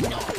No.